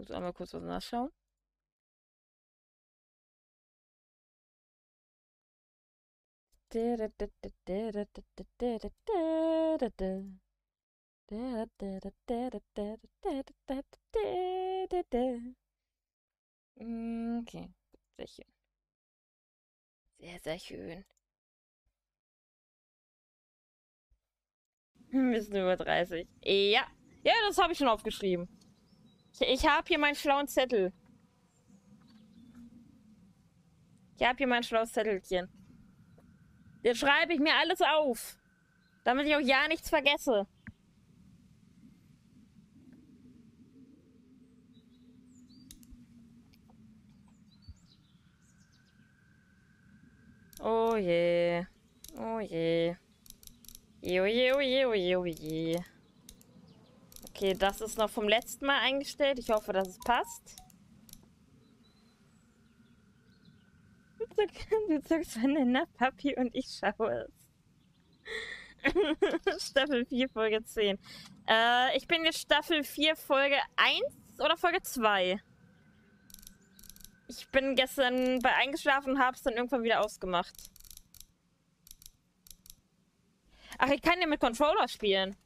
muss einmal kurz was nachschauen. Okay, sehr schön. Sehr, sehr schön. Wir sind über 30. Ja. Ja, das habe ich schon aufgeschrieben. Ich, habe hier meinen schlauen Zettel. Ich habe hier mein schlaues Zettelchen. Jetzt schreibe ich mir alles auf. Damit ich auch ja nichts vergesse. Oh je. Oh. Je, oh je, oh je, oh je, oh je. Okay, das ist noch vom letzten Mal eingestellt. Ich hoffe, dass es passt. Du sagst Vanilla, Papi und ich schaue es. Staffel 4, Folge 10. Äh, ich bin jetzt Staffel 4, Folge 1 oder Folge 2? Ich bin gestern bei eingeschlafen und habe es dann irgendwann wieder ausgemacht. Ach, ich kann ja mit Controller spielen.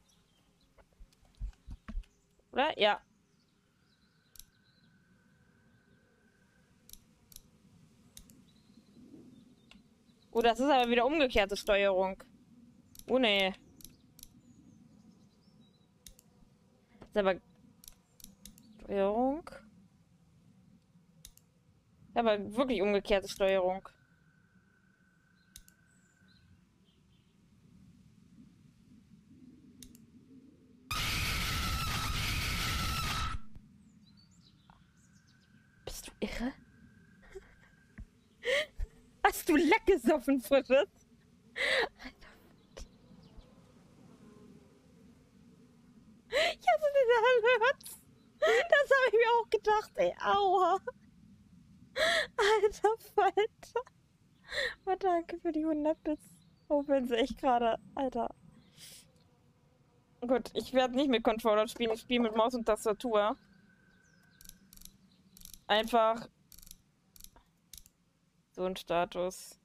Oder? Ja. Oh, das ist aber wieder umgekehrte Steuerung. Oh, nee. Ist aber... Steuerung? Aber wirklich umgekehrte Steuerung. Bist du irre? Hast du Leck gesoffen, Frisches? Ich hasse diese Alerts. Das habe ich mir auch gedacht, ey. Aua. Alter Falter. Oh, danke für die 100 Bits. Oh, wenn sie echt gerade. Alter. Gut, ich werde nicht mit Controller spielen. Ich spiele mit Maus und Tastatur. Einfach. So ein Status.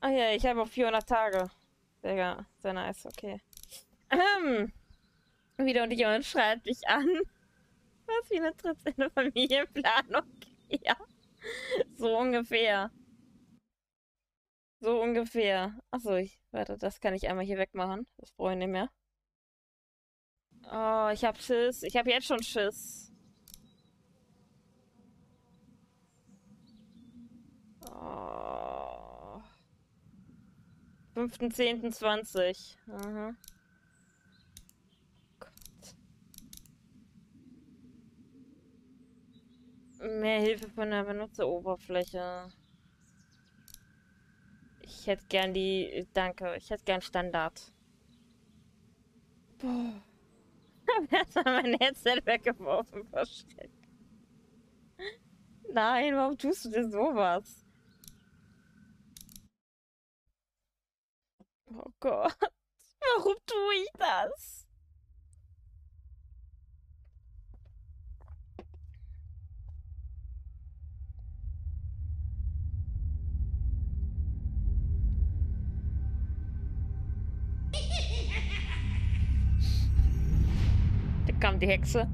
Ah ja, ich habe auch 400 Tage. Sehr, sehr nice, okay. Ähm. Wieder und jemand schreibt dich an. Was wie eine Tritt in der Familienplanung. Ja. So ungefähr. So ungefähr. Achso, ich. Warte, das kann ich einmal hier wegmachen. Das brauche ich nicht mehr. Oh, ich hab Schiss. Ich hab jetzt schon Schiss. Oh. 5.10.20. Aha. Mehr Hilfe von der Benutzeroberfläche. Ich hätte gern die. Danke, ich hätte gern Standard. Boah. Ich habe erstmal mein Headset weggeworfen, versteckt. Nein, warum tust du dir sowas? Oh Gott. Warum tue ich das? Da kam die Hexe.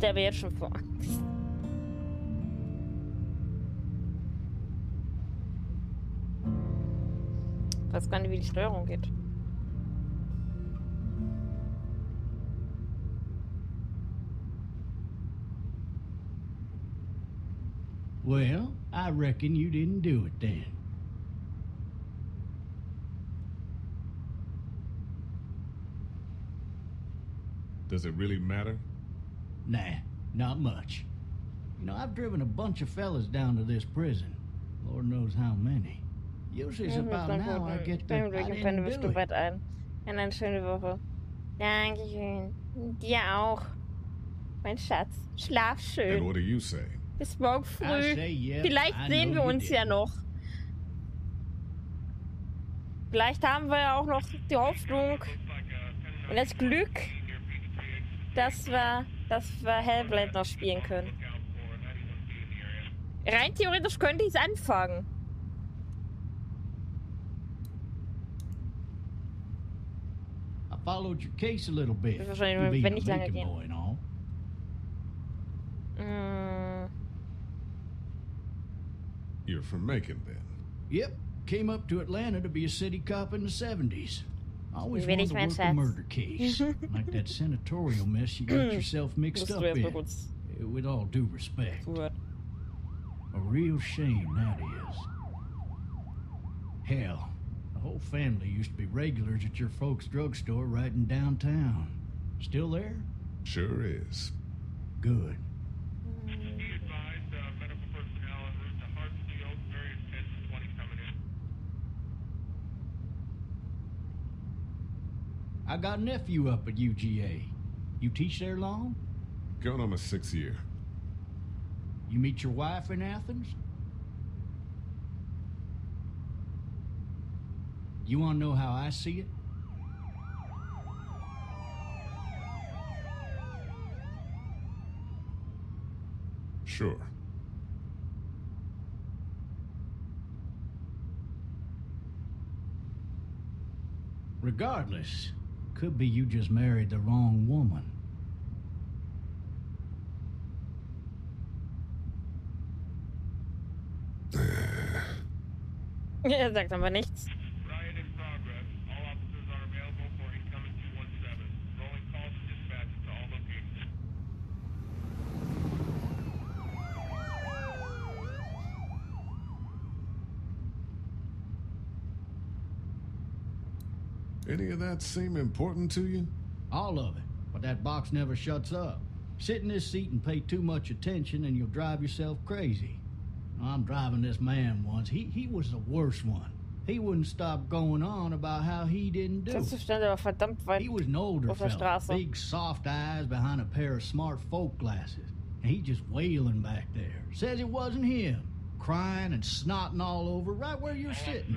Ich sterbe jetzt schon vor Angst. Ich weiß gar nicht, wie die Steuerung geht. Well, I reckon you didn't do it then. Does it really matter? Nah, not much. You know, I've driven a bunch of fellas down to this prison. Lord knows how many. Usually it's about now I get the. Beim I und didn't do it. bald ein. In eine schöne Woche. Dankeschön. Dir auch. Mein Schatz. Schlaf And schön. what do you say? Bis morgen früh. yes. Vielleicht I sehen wir uns did. ja noch. Vielleicht haben wir ja auch noch die Hoffnung und das Glück, dass wir, dass wir Hellblade noch spielen können. Rein theoretisch könnte ich es anfangen. I followed your case a little bit. Wahrscheinlich, wenn a nicht lange gehen. boy and all. Mm, You're from Macon then. Yep. Came up to Atlanta to be a city cop in the 70s. I always Will wanted to work a Schatz? murder case. like that senatorial mess you got yourself mixed up du erst mal in. With all due respect. zuhören. A real shame, that is. Hell, the whole family used to be regulars at your folks' drugstore right in downtown. Still there? Sure is. Good. I got a nephew up at UGA. You teach there long? Going on my sixth year. You meet your wife in Athens? You want to know how I see it? Sure. Regardless, could be you just married the wrong woman. Er sagt aber nichts. Riot in progress. All officers are available for incoming 217. Rolling calls to dispatch to all locations. Any of that seem important to you? All of it. But that box never shuts up. Sit in this seat and pay too much attention and you'll drive yourself crazy. I'm driving this man once. He he was the worst one. He wouldn't stop going on about how he didn't do. Das it. stand aber verdammt weit. He was an older Auf fella, big soft eyes behind a pair of smart folk glasses. And he just wailing back there. Says it wasn't him. Crying and snotting all over right where you're sitting.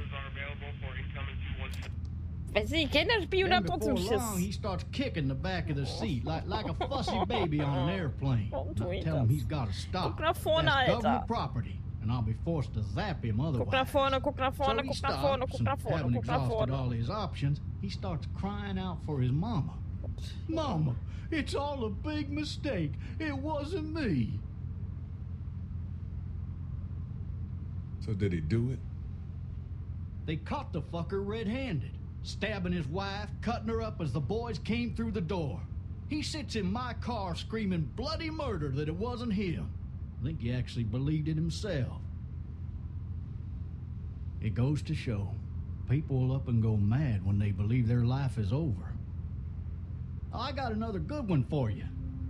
Wenn sie Kinderspiel Then hat before long, he starts kicking the back of the seat like, like a fussy baby on an airplane. Warum And I tell him he's got to stop. Guck nach vorne, That's Alter. government property, and I'll be forced to zap him otherwise. Guck nach vorne, guck nach So vorne, he guck nach vorne, stops, guck and nach vorne, having guck nach exhausted all his options, he starts crying out for his mama. Mama, it's all a big mistake. It wasn't me. So did he do it? They caught the fucker red-handed, stabbing his wife, cutting her up as the boys came through the door. He sits in my car screaming bloody murder that it wasn't him. I think he actually believed it himself. It goes to show, people will up and go mad when they believe their life is over. Oh, I got another good one for you.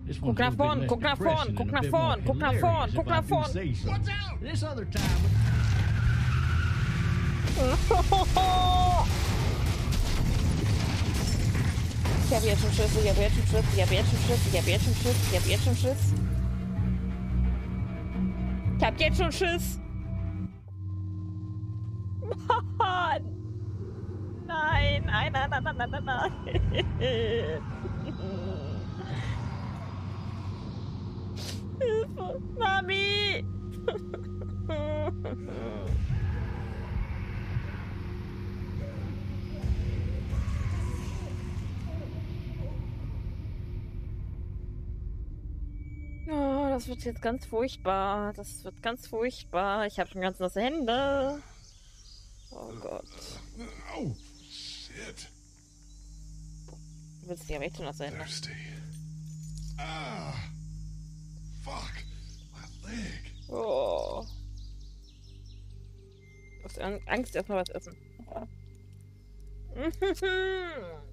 This one's nach a little bit guck less nach vorn, depressing and a nach bit more vorn, guck nach hilarious, if I nach do say so. Watch out! This other time... Ich hab jetzt schon Schiss, ich hab jetzt schon Schiss, ich hab jetzt schon Schiss, ich hab jetzt schon Schiss, ich hab jetzt schon Schiss. Ich hab jetzt schon Schiss. Mann! Nein, nein, nein, nein, nein, nein, nein, nein. Hilfe, Mami! das wird jetzt ganz furchtbar. Das wird ganz furchtbar. Ich habe schon ganz nasse Hände. Oh Gott. Oh, shit. Du willst echt schon nasse Hände. Thirsty. Ah. Fuck. My leg. Oh. Du hast Ang- Angst, erstmal was essen.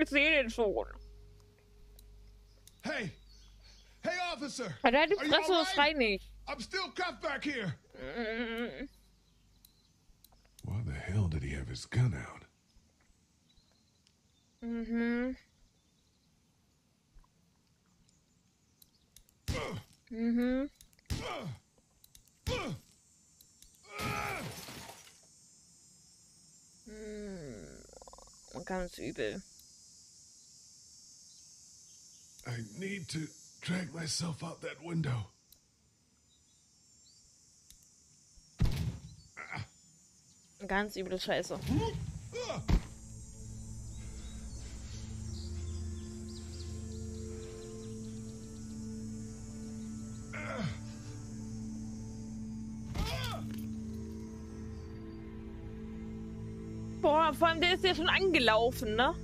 Ich sehe den schon. Hey. Hey, officer. Halt halt Are you Fresse, all das schrei nicht. I'm still cuffed back here. Why the hell did he have his gun out? Mhm. Mhm. Hm, Ganz übel. I need to drag myself out that window. Ganz üble Scheiße. Boah, vor allem der ist ja schon angelaufen, ne?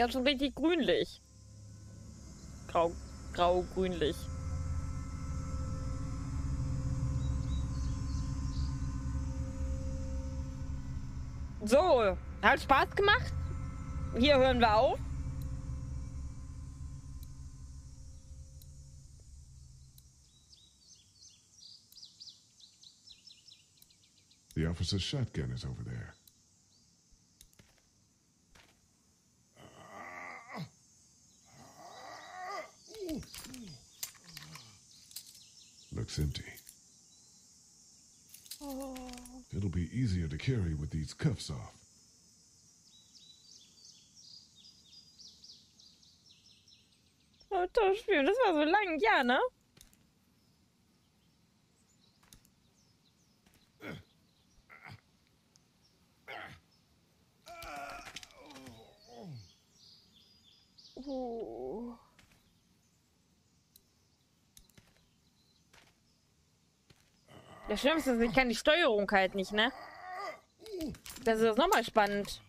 Ganz schon richtig grünlich. Grau, grau-grünlich. So, hat Spaß gemacht. Hier hören wir auf. The officer's shotgun is over there. Easier to carry with these cuffs off. Oh, tolles Spiel. Das war so lang, ja, ne? Uh, uh, uh, oh. Das Schlimmste ist, ich kann die Steuerung halt nicht, ne? Das ist nochmal spannend.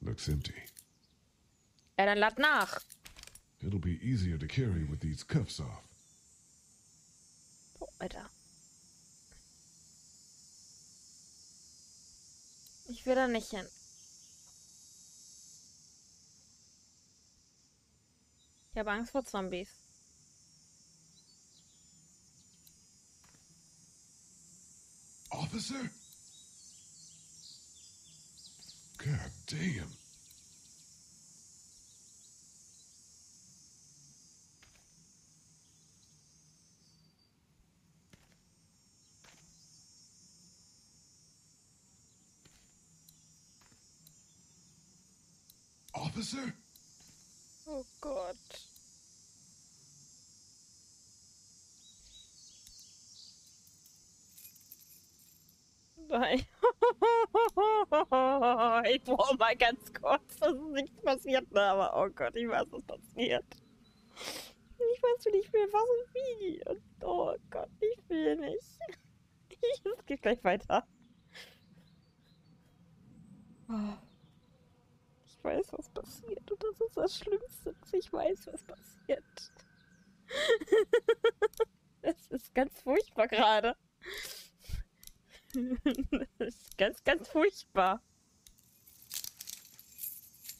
Looks empty. Ja, dann lad nach. It'll be easier to carry with these cuffs off. Oh, Alter. Ich will da nicht hin. Ich habe Angst vor Zombies. Officer? God damn. Officer? Oh Gott. Nein. Ich brauche mal ganz kurz, dass es nicht passiert, ne? aber oh Gott, ich weiß, was passiert. Ich weiß nicht, ich will was und wie. Und oh Gott, ich will nicht. Es geht gleich weiter. Ich weiß, was passiert und das ist das Schlimmste, ich weiß, was passiert. Das ist ganz furchtbar gerade. Das ist ganz, ganz furchtbar.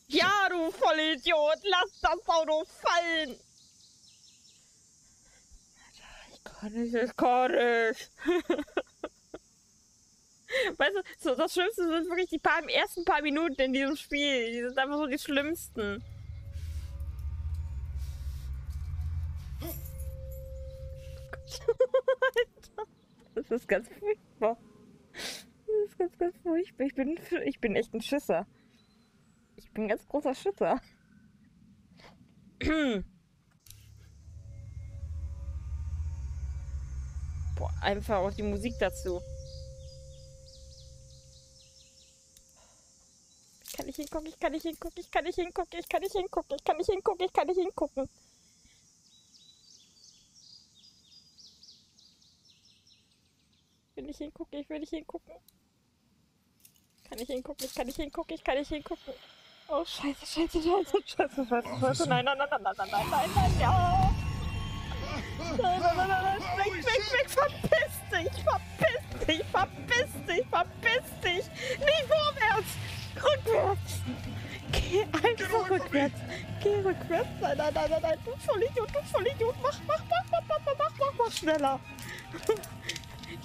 Ja, du Vollidiot, lass das Auto fallen! Ich kann nicht, ich kann nicht. Weißt du, so, das Schlimmste sind wirklich die paar, ersten paar Minuten in diesem Spiel. Die sind einfach so die schlimmsten. Alter, das ist ganz furchtbar. Ist ganz, ganz furchtbar. Ich bin, ich bin echt ein Schisser. Ich bin ein ganz großer Schisser. Boah, einfach auch die Musik dazu. Ich kann nicht hingucken, ich kann nicht hingucken, ich kann nicht hingucken, ich kann nicht hingucken, ich kann nicht hingucken, ich kann nicht hingucken. Ich will nicht hingucken, ich will nicht hingucken. Ich kann nicht hingucken, ich kann nicht hingucken, ich kann nicht hingucken. Oh, scheiße, scheiße, scheiße, scheiße, scheiße, scheiße. Nein, nein, nein, nein, nein, nein, nein, nein, nein, ja. Nein, nein, nein, nein, nein, weg, weg, weg, verpiss dich, verpiss dich, verpiss dich, verpiss dich. Nicht vorwärts, rückwärts. Geh einfach rückwärts. Geh rückwärts. Nein, nein, nein, nein, nein, nein, du Vollidiot, du Vollidiot, mach, mach, mach, mach, mach, mach, mach, mach, mach schneller.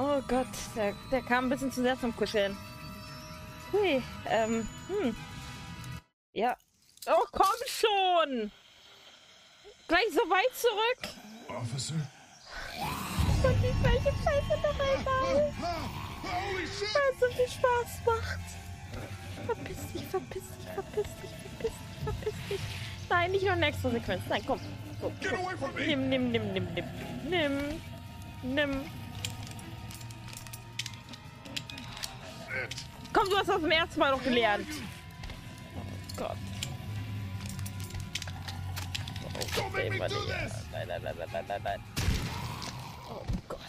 Oh Gott, der, der kam ein bisschen zu sehr zum Kuscheln. Hui, ähm, hm. Ja. Oh, komm schon! Gleich so weit zurück! Officer? Und die welche Scheiße noch einmal! Weil es so viel Spaß macht. Verpiss dich, verpiss dich, verpiss dich, verpiss dich, verpiss dich. Nein, nicht noch eine extra Sequenz. Nein, komm. From me! nimm, nimm, nimm, nimm, nimm. Nimm. Nimm. Komm, du hast das zum ersten Mal noch gelernt. Oh Gott. Me Immer do nicht. this! Nein, nein, nein, nein, nein, nein. Oh Gott.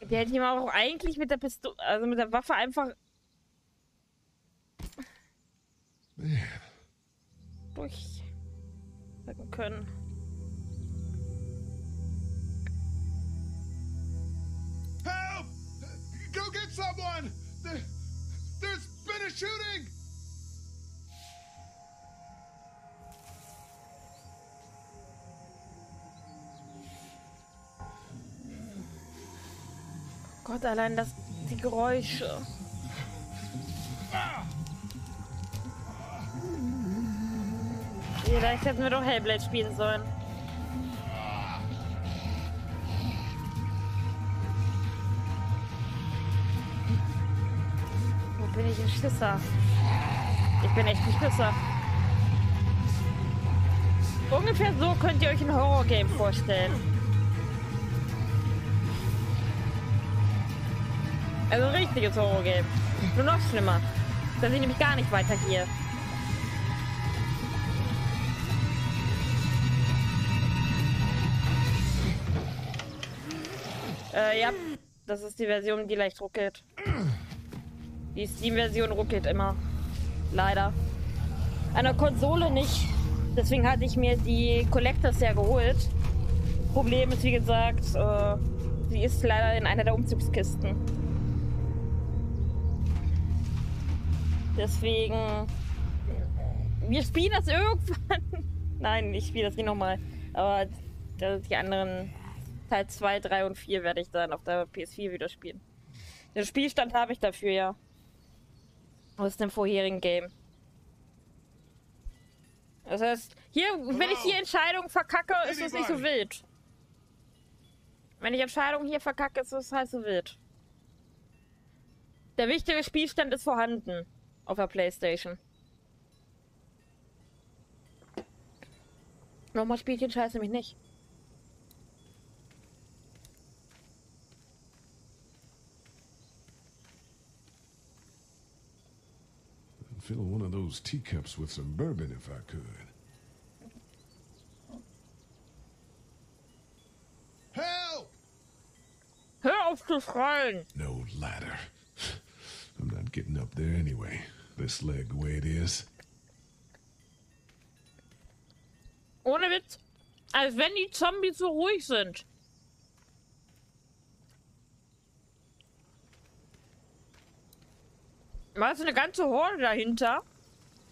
Der hätte ihm auch eigentlich mit der Pistole, also mit der Waffe einfach durchstecken können. Someone! There, there's been a shooting! Gott, allein das, die Geräusche. Vielleicht hätten wir doch Hellblade spielen sollen. Bin ich ein Schisser? Ich bin echt ein Schisser. Ungefähr so könnt ihr euch ein Horror-Game vorstellen. Also ein richtiges Horror-Game. Nur noch schlimmer. Dass ich nämlich gar nicht weitergehe. Äh, ja. Das ist die Version, die leicht ruckelt. Die Steam-Version ruckelt immer. Leider. An der Konsole nicht. Deswegen hatte ich mir die Collectors ja geholt. Problem ist, wie gesagt, äh, sie ist leider in einer der Umzugskisten. Deswegen. Wir spielen das irgendwann. Nein, ich spiele das nicht nochmal. Aber die anderen Teil 2, 3 und 4 werde ich dann auf der PS4 wieder spielen. Den Spielstand habe ich dafür ja. Aus dem vorherigen Game. Das heißt, hier, wenn ich die Entscheidung verkacke, ist es nicht so wild. Wenn ich Entscheidungen hier verkacke, ist es halt so wild. Der wichtige Spielstand ist vorhanden auf der Playstation. Nochmal spielt den Scheiß nämlich nicht. Fill one of those teacups with some bourbon if I could. Help! Hör auf zu schreien! No ladder. I'm not getting up there anyway. This leg the way it is. Ohne Witz. Als wenn die Zombies so ruhig sind. Mal ist eine ganze Horde dahinter.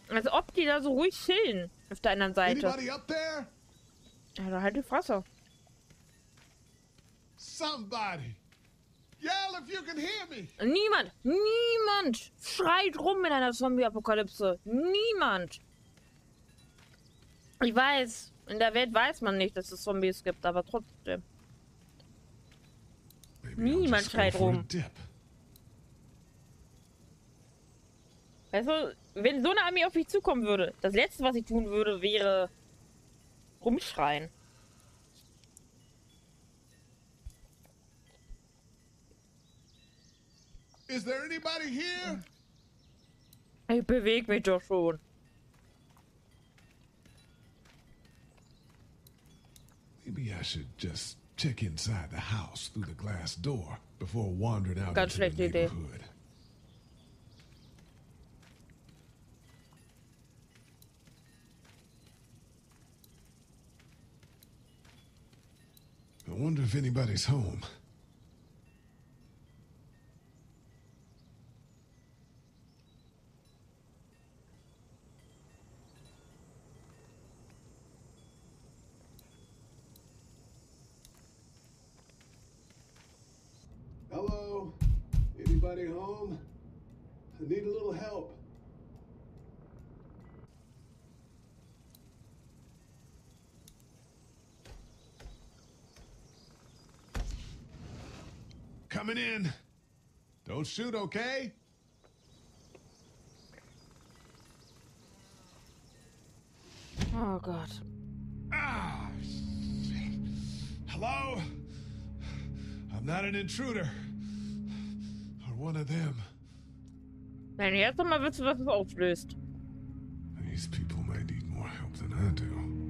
Als ob die da so ruhig chillen. Auf der anderen Seite. Also halt die Fresse. Somebody! Yell if you can hear me! Niemand, niemand schreit rum in einer Zombie-Apokalypse. Niemand. Ich weiß, in der Welt weiß man nicht, dass es Zombies gibt, aber trotzdem. Niemand schreit rum. Weißt du, wenn so eine Armee auf mich zukommen würde, das letzte, was ich tun würde, wäre rumschreien. Is there anybody here? Ich bewege mich doch schon. Maybe I should just check inside the house through the glass door before wandering out Ganz into the schlechte Idee. I wonder if anybody's home. Hello? Anybody home? I need a little help. Coming in. Don't shoot, okay? Oh Gott. Ah, shit. Hello? I'm not an intruder. Or one of them. Wenn jetzt noch mal wissen, was es auflöst. These people may need more help than I do.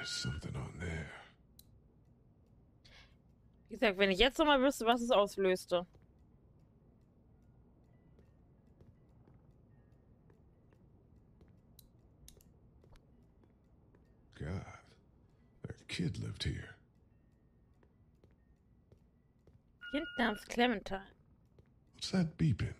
There's something on there. Wie gesagt, wenn ich jetzt noch mal wüsste, was es auslöste. God, that kid lived here. Kind namens Clementine. What's that beeping?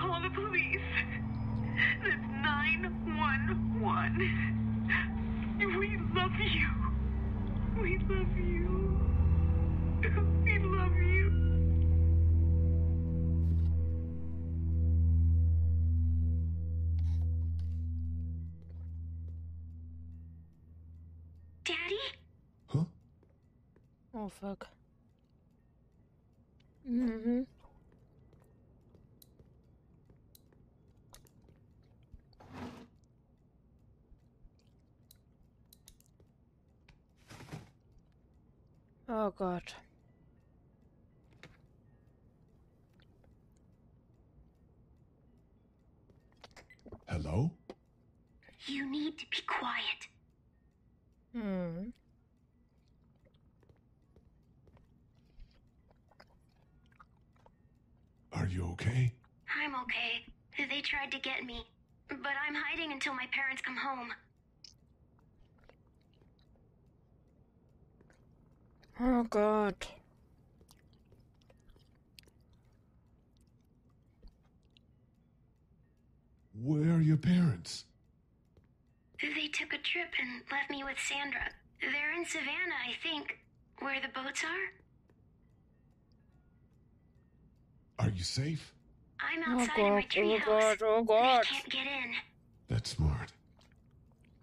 call the police. That's 911. We love you. We love you. We love you. Daddy? Huh? Oh fuck. Mhm. Oh Gott. Hello? You need to be quiet. Hm. Are you okay? I'm okay. They tried to get me, but I'm hiding until my parents come home. Oh Gott. Where are your parents? They took a trip and left me with Sandra. They're in Savannah, I think, where the boats are. Are you safe? I'm Oh outside in my Gott, oh treehouse. Gott, oh but I can't get in. That's smart.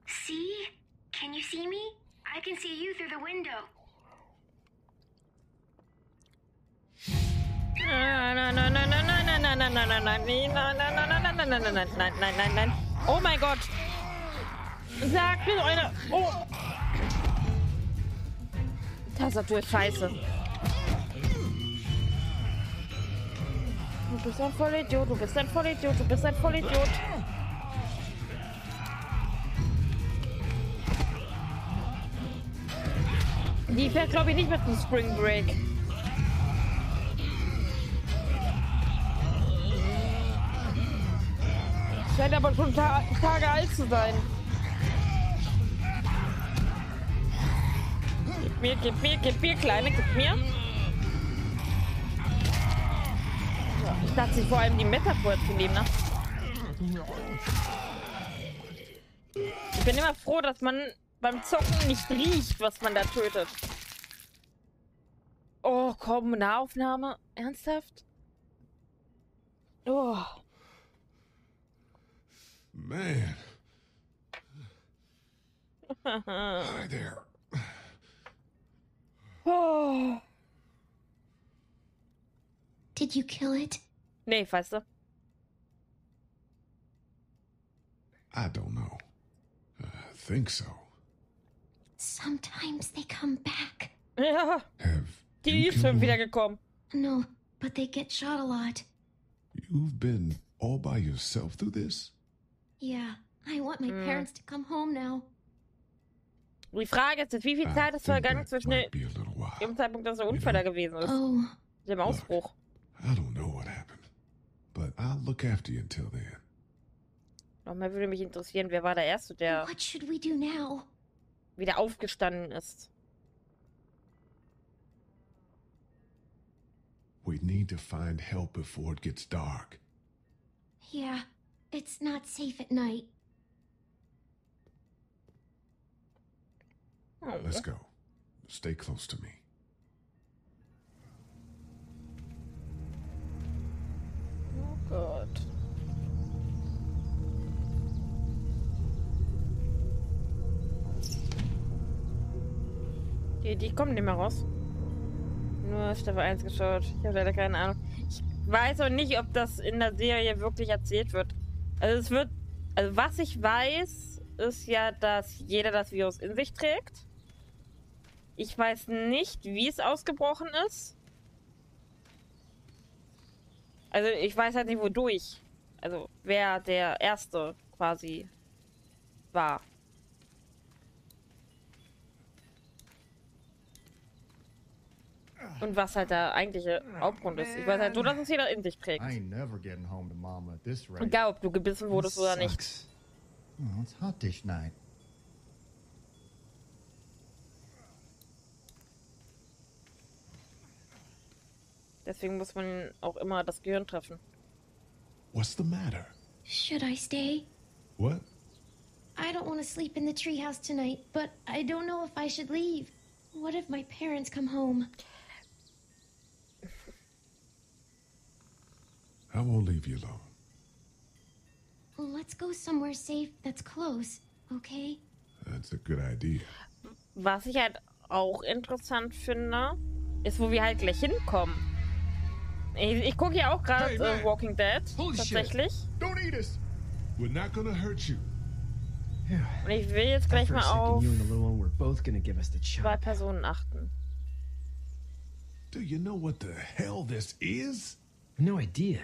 See? Can you see me? I can see you through the window. Nein, nein, nein, nein, nein, nee, nein, nein, nein, nein, nein, nein, nein, nein, nein, nein, nein, nein. Oh mein Gott. Sag mir eine. Oh. Tastatur ist scheiße. Du bist ein Vollidiot, du bist ein Vollidiot, du bist ein Vollidiot. Die fährt, glaube ich, nicht mit dem Spring Break. Scheint aber schon ta Tage alt zu sein. Gib mir, gib mir, gib mir, Kleine, gib mir. Ich dachte, sie vor allem die Metaphor zu nehmen, ne? Ich bin immer froh, dass man beim Zocken nicht riecht, was man da tötet. Oh, komm, Nahaufnahme? Ernsthaft? Oh. Man. Hi there. oh. Did you kill it? Nee, weißt du? I don't know. I think so. Sometimes they come back. Ja, Have die you ist killed schon wieder gekommen. No, but they get shot a lot. You've been all by yourself through this? Yeah, I want my parents to come home now. Die Frage ist jetzt, wie viel I Zeit ist vergangen that zwischen dem. Zeitpunkt, dass der Unfall da gewesen ist, Oh, dem Ausbruch. I don't know what happened, but I'll look after you until then. Nochmal würde mich interessieren, wer war der Erste, der what should we do now? wieder aufgestanden ist. We need to find help before it gets dark. Yeah, it's not safe at night. Oh, Let's go. Stay close to me. oh Gott. Die, die kommen nicht mehr raus. Nur Staffel 1 geschaut. Ich habe leider keine Ahnung. Ich weiß auch nicht, ob das in der Serie wirklich erzählt wird. Also es wird. Also was ich weiß, ist ja, dass jeder das Virus in sich trägt. Ich weiß nicht, wie es ausgebrochen ist. Also ich weiß halt nicht, wodurch. Also wer der Erste quasi war. Und was halt der eigentliche Hauptgrund ist. Ich weiß halt nur, dass es jeder in sich trägt. Egal, ob du gebissen wurdest oder nicht. Oh, it's hot dish night. Deswegen muss man auch immer das Gehirn treffen. What's the matter? Should I stay? What? I don't want to sleep in the treehouse tonight, but I don't know if I should leave. What if my parents come home? I won't leave you alone. Let's go somewhere safe that's close, okay? That's a good idea. Was ich halt auch interessant finde, ist, wo wir halt gleich hinkommen. Ich, ich gucke ja auch gerade Hey, man. Walking Dead, Holy shit. tatsächlich. Don't eat us! We're not gonna hurt you. Und ich will jetzt gleich mal auf zwei. Personen achten. Do you know what the hell this is? No idea.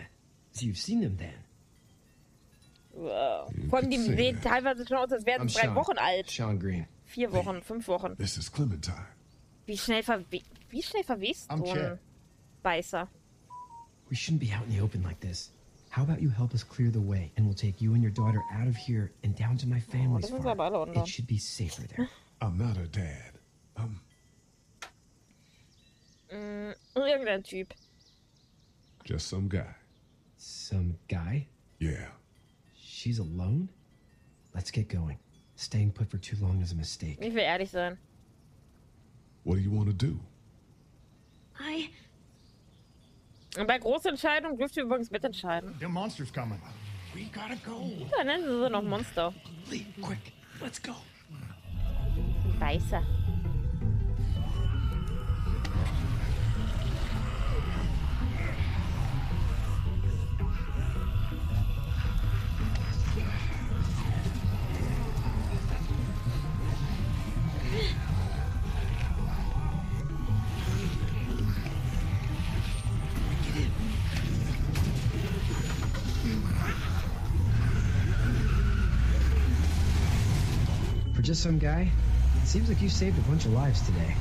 So you've seen them then. Wow. You Vor allem, die could say sehen teilweise schon aus, als wären I'm sie drei Sean. Wochen alt. Sean Green. Vier Wochen, fünf Wochen. This is Clementine. Wie schnell, verwe wie schnell verwest I'm so ein Beißer? We shouldn't be out in the open like this. How about you help us clear the way, and we'll take you and your daughter out of here and down to my family's das sind sie farm. aber. It should be safer there. I'm not a dad. I'm Mm, irgendein Typ. just some guy. Some guy? Yeah. She's alone? Let's get going. Staying put for too long is a mistake. Ich will ehrlich sein. What do you want to do? I. Und bei Großentscheidungen dürft ihr übrigens mitentscheiden. The monster's coming. We gotta go. Da nennen sie sie noch Monster. Lee, quick, let's go. Beißer. Some guy? It seems like you saved a bunch of lives today.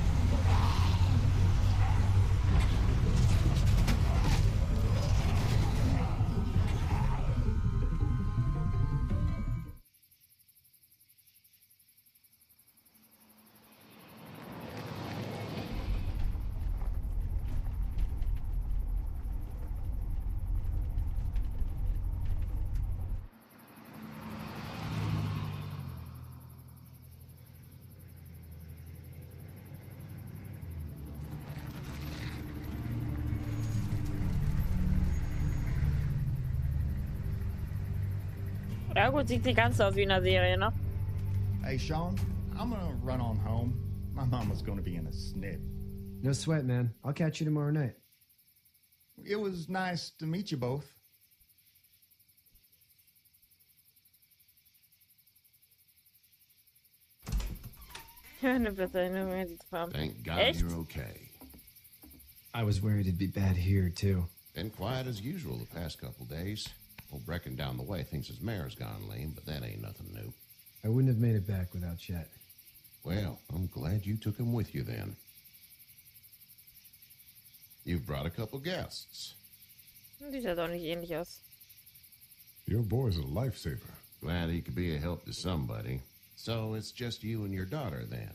Ja gut, sieht nicht ganz so aus wie in der Serie, ne? Hey, Sean, I'm gonna run on home. My mama's gonna be in a snit. No sweat, man. I'll catch you tomorrow night. It was nice to meet you both. Eine bitte, eine Moment, Farm. Thank God Echt? you're okay. I was worried it'd be bad here, too. Been quiet as usual the past couple days. Old Brecken down the way thinks his mare's gone lame, but that ain't nothing new. I wouldn't have made it back without Chet. Well, I'm glad you took him with you then. You've brought a couple guests. Sieht ja doch nicht ähnlich aus. Your boy's a lifesaver. Glad he could be a help to somebody. So it's just you and your daughter then.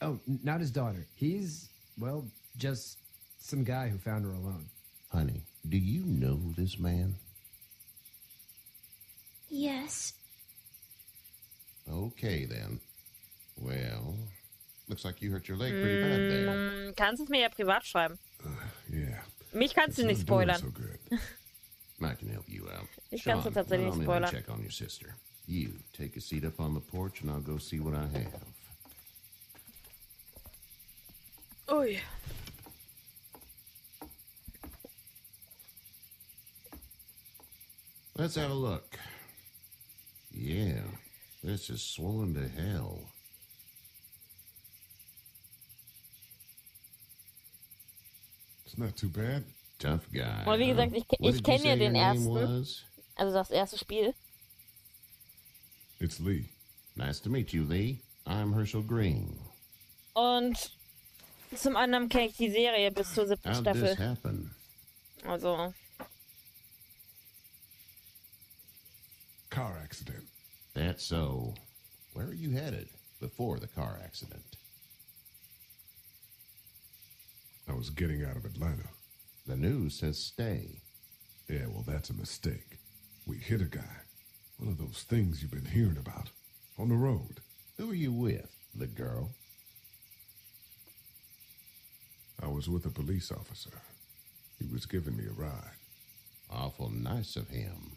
Oh, not his daughter. He's, well, just some guy who found her alone. Honey, do you know this man? Yes. Okay then. Well, looks like you hurt your leg pretty bad there. Hm, kannst es mir ja privat schreiben. Yeah. Mich kannst du nicht spoilern. So good. I can help you out. Ich kann's Sean, dir tatsächlich allow nicht me to spoilern. check on your sister. You take a seat up on the porch and I'll go see what I have. Oh, Ui. Let's have a look. Yeah, this is swollen to hell. It's not too bad. Tough guy. Aber wie gesagt, ich, ich kenne ja den ersten. was? Also das erste Spiel. It's Lee. Nice to meet you, Lee. I'm Herschel Green. Und zum anderen kenne ich die Serie bis zur siebten How'd this Staffel. happen? Also, Car accident. That's so. Where are you headed before the car accident? I was getting out of Atlanta. The news says stay. Yeah, well, that's a mistake. We hit a guy. One of those things you've been hearing about. On the road. Who are you with? The girl? I was with a police officer. He was giving me a ride. Awful nice of him.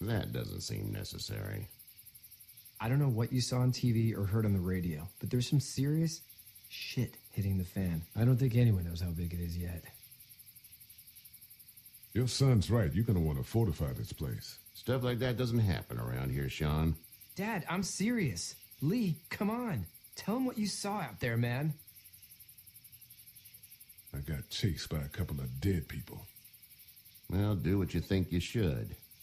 That doesn't seem necessary. I don't know what you saw on TV or heard on the radio, but there's some serious shit hitting the fan. I don't think anyone knows how big it is yet. Your son's right. You're going to want to fortify this place. Stuff like that doesn't happen around here, Sean. Dad, I'm serious. Lee, come on. Tell him what you saw out there, man. I got chased by a couple of dead people. Well, do what you think you should.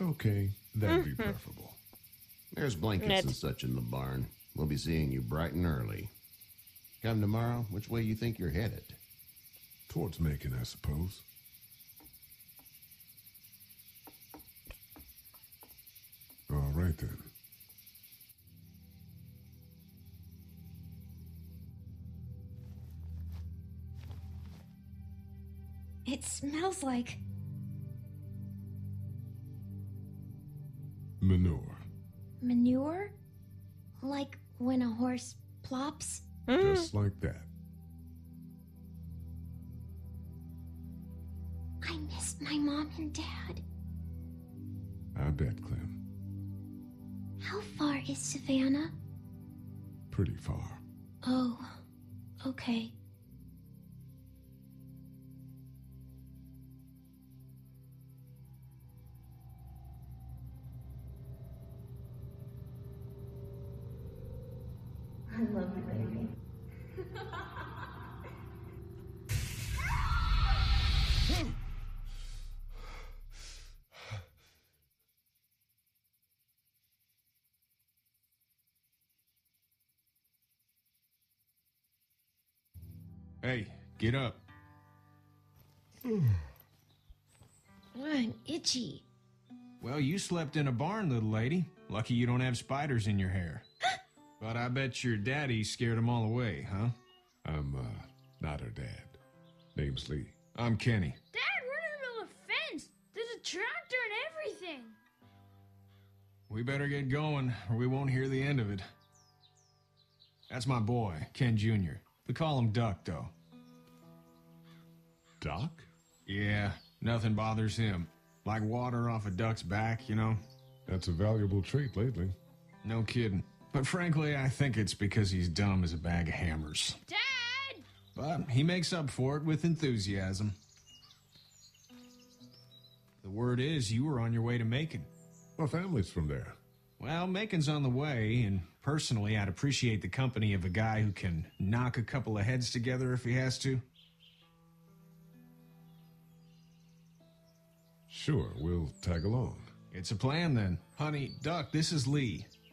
Okay, that'd be mm-hmm. preferable. There's blankets Ned. and such in the barn. We'll be seeing you bright and early. Come tomorrow, which way you think you're headed? Towards Macon, I suppose. All right, then. It smells like Manure. manure? Like when a horse plops? Hmm. Just like that. I missed my mom and dad. I bet, Clem. How far is Savannah? Pretty far. Oh, okay. I love you, baby. Hey, get up. I'm itchy. Well, you slept in a barn, little lady. Lucky you don't have spiders in your hair. But I bet your daddy scared them all away, huh? I'm, uh, not her dad. Name's Lee. I'm Kenny. Dad, we're in the middle of a fence. There's a tractor and everything. We better get going, or we won't hear the end of it. That's my boy, Ken Jr. We call him Duck, though. Duck? Yeah, nothing bothers him. Like water off a duck's back, you know? That's a valuable trait lately. No kidding. But frankly, I think it's because he's dumb as a bag of hammers. Dad! But he makes up for it with enthusiasm. The word is you were on your way to Macon. My family's from there. Well, Macon's on the way, and personally, I'd appreciate the company of a guy who can knock a couple of heads together if he has to. Sure, we'll tag along. It's a plan then. Honey, Duck, this is Lee.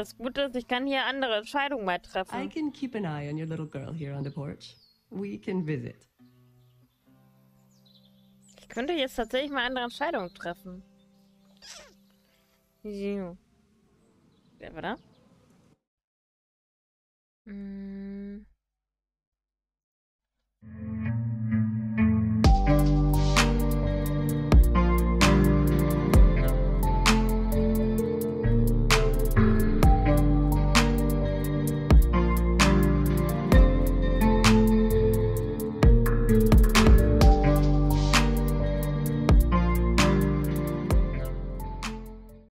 Das Gute ist, ich kann hier andere Entscheidungen mal I treffen. can keep an eye on your little girl here on the porch. We can visit. Ich könnte jetzt tatsächlich mal andere Entscheidungen treffen. So. Wer war da? Hm.